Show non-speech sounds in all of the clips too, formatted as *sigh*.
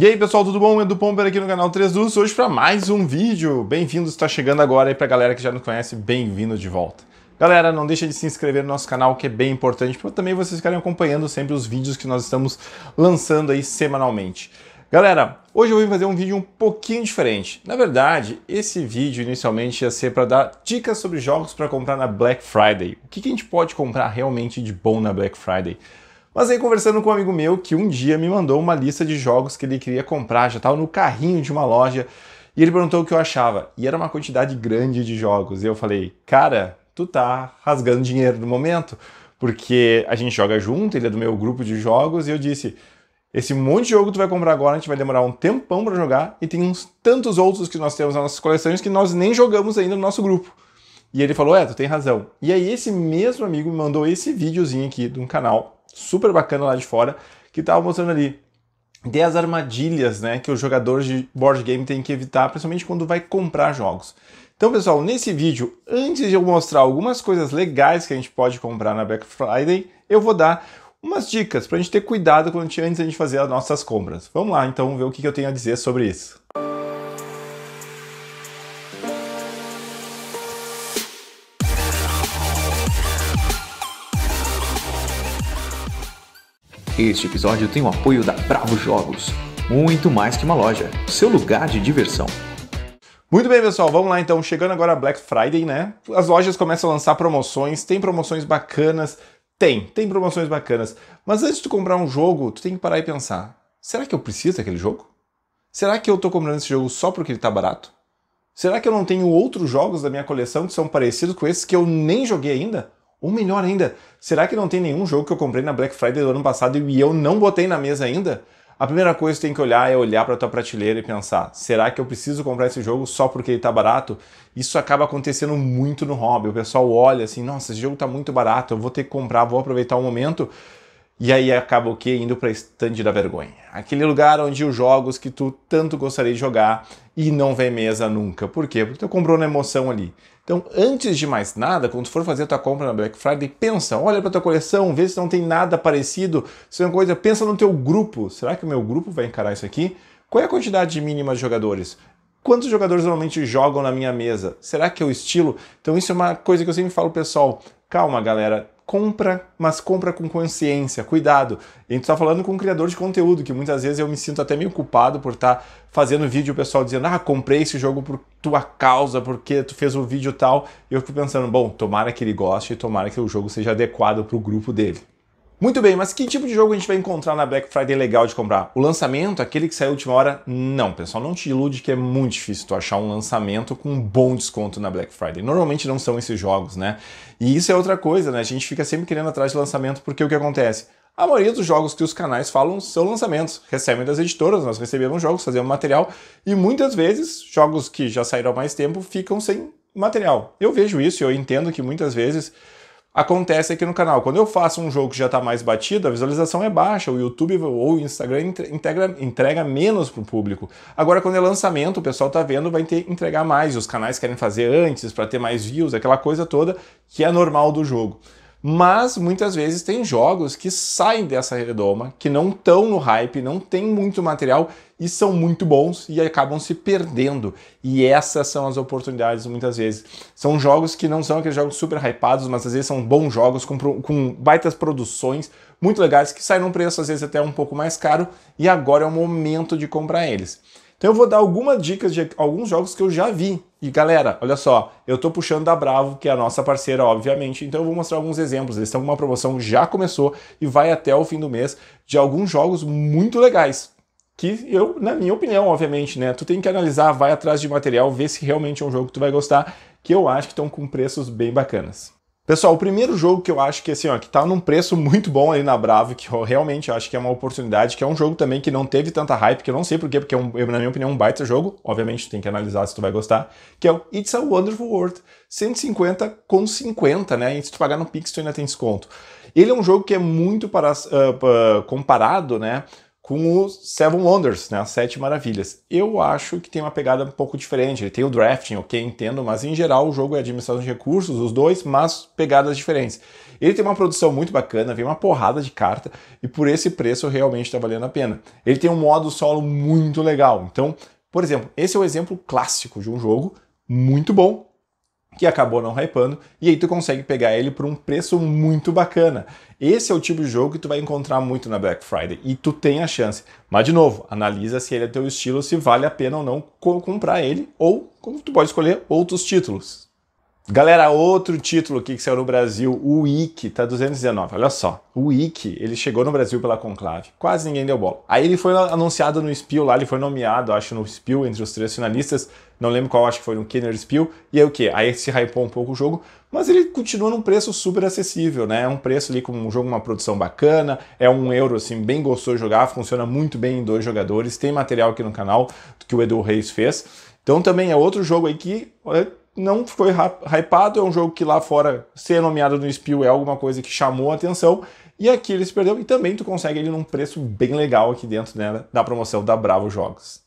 E aí pessoal, tudo bom? Edu Pomper aqui no canal 3 Dus, hoje para mais um vídeo. Bem-vindos, está chegando agora aí para galera que já nos conhece, bem-vindo de volta. Galera, não deixa de se inscrever no nosso canal, que é bem importante, para também vocês ficarem acompanhando sempre os vídeos que nós estamos lançando aí semanalmente. Galera, hoje eu vou fazer um vídeo um pouquinho diferente. Na verdade, esse vídeo inicialmente ia ser para dar dicas sobre jogos para comprar na Black Friday. O que, que a gente pode comprar realmente de bom na Black Friday? Mas aí conversando com um amigo meu que um dia me mandou uma lista de jogos que ele queria comprar, já estava no carrinho de uma loja, e ele perguntou o que eu achava. E era uma quantidade grande de jogos. E eu falei, cara, tu tá rasgando dinheiro no momento, porque a gente joga junto, ele é do meu grupo de jogos, e eu disse, esse monte de jogo que tu vai comprar agora, a gente vai demorar um tempão para jogar, e tem uns tantos outros que nós temos nas nossas coleções que nós nem jogamos ainda no nosso grupo. E ele falou, é, tu tem razão. E aí esse mesmo amigo me mandou esse videozinho aqui de um canal super bacana lá de fora, que estava mostrando ali 10 armadilhas né, que o jogador de board game tem que evitar, principalmente quando vai comprar jogos. Então, pessoal, nesse vídeo, antes de eu mostrar algumas coisas legais que a gente pode comprar na Black Friday, eu vou dar umas dicas para a gente ter cuidado quando, antes de a gente fazer as nossas compras. Vamos lá, então, ver o que eu tenho a dizer sobre isso. Este episódio tem o apoio da Bravo Jogos, muito mais que uma loja, seu lugar de diversão. Muito bem, pessoal, vamos lá então. Chegando agora a Black Friday, né? As lojas começam a lançar promoções, tem promoções bacanas, tem, tem promoções bacanas. Mas antes de comprar um jogo, tu tem que parar e pensar: será que eu preciso daquele jogo? Será que eu tô comprando esse jogo só porque ele tá barato? Será que eu não tenho outros jogos da minha coleção que são parecidos com esses que eu nem joguei ainda? Ou melhor ainda, será que não tem nenhum jogo que eu comprei na Black Friday do ano passado e eu não botei na mesa ainda? A primeira coisa que tem que olhar é olhar para tua prateleira e pensar: será que eu preciso comprar esse jogo só porque ele está barato? Isso acaba acontecendo muito no hobby. O pessoal olha assim: nossa, esse jogo está muito barato, eu vou ter que comprar, vou aproveitar o momento. E aí acaba o quê? Indo para estande da vergonha. Aquele lugar onde os jogos que tu tanto gostaria de jogar e não vem mesa nunca. Por quê? Porque tu comprou na emoção ali. Então, antes de mais nada, quando tu for fazer a tua compra na Black Friday, pensa, olha para tua coleção, vê se não tem nada parecido. Se é uma coisa, pensa no teu grupo. Será que o meu grupo vai encarar isso aqui? Qual é a quantidade mínima de jogadores? Quantos jogadores normalmente jogam na minha mesa? Será que é o estilo? Então, isso é uma coisa que eu sempre falo, pessoal. Calma, galera compra, mas compra com consciência, cuidado. A gente está falando com um criador de conteúdo, que muitas vezes eu me sinto até meio culpado por estar tá fazendo vídeo o pessoal dizendo, ah, comprei esse jogo por tua causa, porque tu fez o um vídeo tal. E eu fico pensando, bom, tomara que ele goste e tomara que o jogo seja adequado para o grupo dele. Muito bem, mas que tipo de jogo a gente vai encontrar na Black Friday legal de comprar? O lançamento, aquele que saiu última hora? Não, pessoal, não te ilude que é muito difícil tu achar um lançamento com um bom desconto na Black Friday. Normalmente não são esses jogos, né? E isso é outra coisa, né? A gente fica sempre querendo atrás de lançamento porque o que acontece? A maioria dos jogos que os canais falam são lançamentos, recebem das editoras, nós recebemos jogos, fazemos material e muitas vezes jogos que já saíram há mais tempo ficam sem material. Eu vejo isso e eu entendo que muitas vezes acontece aqui no canal. Quando eu faço um jogo que já está mais batido, a visualização é baixa, o YouTube ou o Instagram entrega, menos para o público. Agora, quando é lançamento, o pessoal está vendo, vai ter entregar mais, os canais querem fazer antes para ter mais views, aquela coisa toda que é normal do jogo. Mas muitas vezes tem jogos que saem dessa redoma, que não estão no hype, não tem muito material e são muito bons e acabam se perdendo. E essas são as oportunidades muitas vezes. São jogos que não são aqueles jogos super hypados, mas às vezes são bons jogos com, com baitas produções muito legais que saem num preço às vezes até um pouco mais caro e agora é o momento de comprar eles. Então eu vou dar algumas dicas de alguns jogos que eu já vi. E galera, olha só, eu tô puxando da Bravo, que é a nossa parceira, obviamente, então eu vou mostrar alguns exemplos. Eles estão com uma promoção, já começou e vai até o fim do mês, de alguns jogos muito legais. Que eu, na minha opinião, obviamente, né? Tu tem que analisar, vai atrás de material, ver se realmente é um jogo que tu vai gostar, que eu acho que estão com preços bem bacanas. Pessoal, o primeiro jogo que eu acho que assim, ó, que tá num preço muito bom ali na Bravo, que eu realmente acho que é uma oportunidade, que é um jogo também que não teve tanta hype, que eu não sei porquê, porque é um, na minha opinião, é um baita jogo. Obviamente, tem que analisar se tu vai gostar, que é o It's a Wonderful World. 150 com 50, né? E se tu pagar no Pix, tu ainda tem desconto. Ele é um jogo que é muito para, uh, comparado, né? Com os Seven Wonders, né, as Sete Maravilhas. Eu acho que tem uma pegada um pouco diferente. Ele tem o drafting, ok, entendo, mas em geral o jogo é administração de recursos, os dois, mas pegadas diferentes. Ele tem uma produção muito bacana, vem uma porrada de carta e por esse preço realmente está valendo a pena. Ele tem um modo solo muito legal. Então, por exemplo, esse é o exemplo clássico de um jogo muito bom, que acabou não hypando, e aí tu consegue pegar ele por um preço muito bacana. Esse é o tipo de jogo que tu vai encontrar muito na Black Friday e tu tem a chance. Mas de novo, analisa se ele é teu estilo, se vale a pena ou não comprar ele, ou como tu pode escolher outros títulos. Galera, outro título aqui que saiu no Brasil, o Wiki, tá 219. Olha só, o Wiki, ele chegou no Brasil pela Conclave. Quase ninguém deu bola. Aí ele foi anunciado no Spiel lá, ele foi nomeado, acho, no Spiel entre os três finalistas. Não lembro qual, acho que foi no Kenner Spiel. E aí o que? Aí se hypou um pouco o jogo, mas ele continua num preço super acessível, né? É um preço ali com um jogo, uma produção bacana, é um euro, assim, bem gostoso de jogar, funciona muito bem em dois jogadores. Tem material aqui no canal que o Edu Reis fez. Então também é outro jogo aí que não foi hypado, é um jogo que lá fora, ser nomeado no Spiel é alguma coisa que chamou a atenção, e aqui ele se perdeu, e também tu consegue ele num preço bem legal aqui dentro né, da promoção da Bravo Jogos.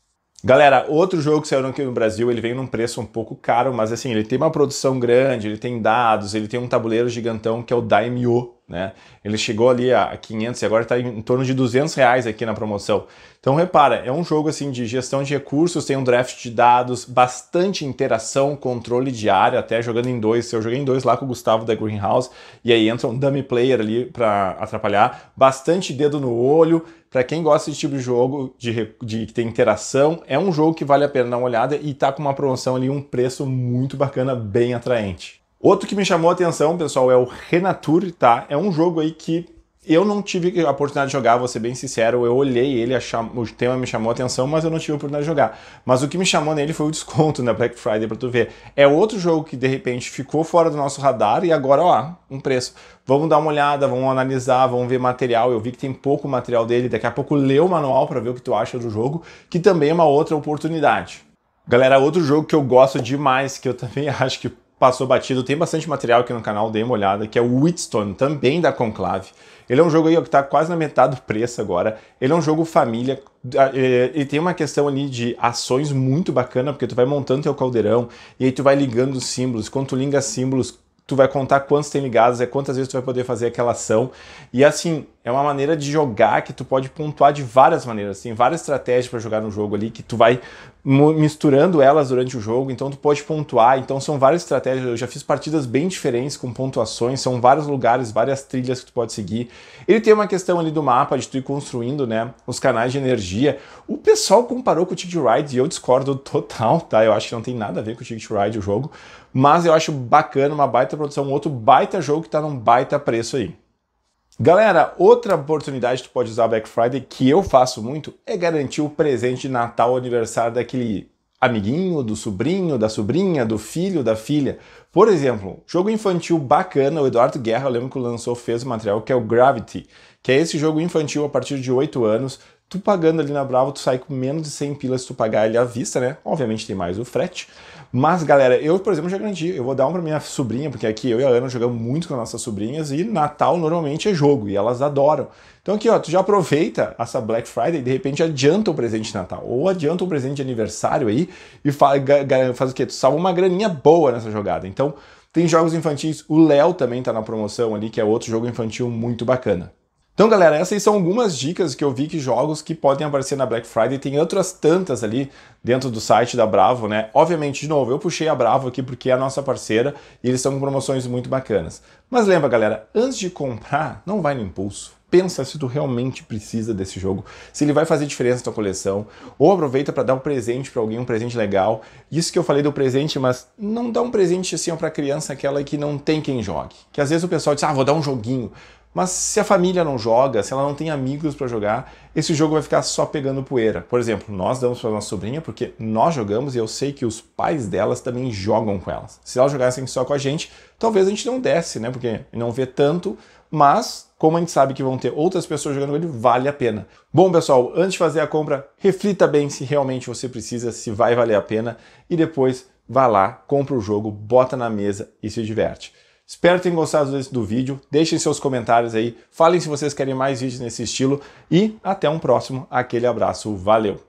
Galera, outro jogo que saiu aqui no Brasil, ele vem num preço um pouco caro, mas assim, ele tem uma produção grande, ele tem dados, ele tem um tabuleiro gigantão que é o Daimyo, né? Ele chegou ali a 500 e agora está em torno de 200 reais aqui na promoção. Então repara, é um jogo assim de gestão de recursos, tem um draft de dados, bastante interação, controle de área, até jogando em dois. Eu joguei em dois lá com o Gustavo da Greenhouse e aí entra um dummy player ali para atrapalhar, bastante dedo no olho, para quem gosta desse tipo de jogo, de, de, que tem interação, é um jogo que vale a pena dar uma olhada e tá com uma promoção ali, um preço muito bacana, bem atraente. Outro que me chamou a atenção, pessoal, é o Renatur, tá? É um jogo aí que eu não tive a oportunidade de jogar, vou ser bem sincero, eu olhei ele, o tema me chamou a atenção, mas eu não tive a oportunidade de jogar. Mas o que me chamou nele foi o desconto na Black Friday, pra tu ver. É outro jogo que de repente ficou fora do nosso radar e agora, ó, um preço. Vamos dar uma olhada, vamos analisar, vamos ver material. Eu vi que tem pouco material dele, daqui a pouco lê o manual para ver o que tu acha do jogo, que também é uma outra oportunidade. Galera, outro jogo que eu gosto demais, que eu também *laughs* acho que passou batido, tem bastante material aqui no canal, dê uma olhada, que é o Wheatstone, também da Conclave. Ele é um jogo aí que está quase na metade do preço agora. Ele é um jogo família. É, ele tem uma questão ali de ações muito bacana, porque tu vai montando teu caldeirão e aí tu vai ligando os símbolos. Quando tu liga símbolos, tu vai contar quantos tem ligados, é quantas vezes tu vai poder fazer aquela ação. E assim, é uma maneira de jogar que tu pode pontuar de várias maneiras. Tem várias estratégias para jogar no jogo ali que tu vai misturando elas durante o jogo, então tu pode pontuar. Então são várias estratégias. Eu já fiz partidas bem diferentes com pontuações, são vários lugares, várias trilhas que tu pode seguir. Ele tem uma questão ali do mapa de tu ir construindo, né, os canais de energia. O pessoal comparou com o Ticket Ride e eu discordo *laughs* total, tá? Eu acho que não tem nada a ver com o Ticket Ride o jogo, mas eu acho bacana, uma baita produção, um outro baita jogo que tá num baita preço aí. Galera, outra oportunidade que tu pode usar Black Friday, que eu faço muito, é garantir o presente de Natal, aniversário daquele amiguinho, do sobrinho, da sobrinha, do filho, da filha. Por exemplo, jogo infantil bacana, o Eduardo Guerra, eu lembro que lançou, fez o material, que é o Gravity, que é esse jogo infantil a partir de 8 anos. Tu pagando ali na Bravo, tu sai com menos de 100 pilas se tu pagar ele à vista, né? Obviamente tem mais o frete. Mas, galera, eu, por exemplo, já garanti. Eu vou dar um pra minha sobrinha, porque aqui eu e a Ana jogamos muito com as nossas sobrinhas e Natal normalmente é jogo e elas adoram. Então aqui, ó, tu já aproveita essa Black Friday e de repente adianta o presente de Natal ou adianta o presente de aniversário aí e faz, o quê? Tu salva uma graninha boa nessa jogada. Então, tem jogos infantis. O Léo também tá na promoção ali, que é outro jogo infantil muito bacana. Então, galera, essas são algumas dicas que eu vi que jogos que podem aparecer na Black Friday. Tem outras tantas ali dentro do site da Bravo, né? Obviamente, de novo, eu puxei a Bravo aqui porque é a nossa parceira e eles estão com promoções muito bacanas. Mas lembra, galera, antes de comprar, não vai no impulso. Pensa se tu realmente precisa desse jogo, se ele vai fazer diferença na tua coleção, ou aproveita para dar um presente para alguém, um presente legal. Isso que eu falei do presente, mas não dá um presente assim para criança aquela que não tem quem jogue. Que às vezes o pessoal diz: "Ah, vou dar um joguinho". Mas se a família não joga, se ela não tem amigos para jogar, esse jogo vai ficar só pegando poeira. Por exemplo, nós damos para nossa sobrinha porque nós jogamos e eu sei que os pais delas também jogam com elas. Se elas jogassem só com a gente, talvez a gente não desse, né? Porque não vê tanto, mas como a gente sabe que vão ter outras pessoas jogando ele, vale a pena. Bom, pessoal, antes de fazer a compra, reflita bem se realmente você precisa, se vai valer a pena e depois vá lá, compra o jogo, bota na mesa e se diverte. Espero que tenham gostado desse, do vídeo. Deixem seus comentários aí. Falem se vocês querem mais vídeos nesse estilo. E até um próximo. Aquele abraço. Valeu!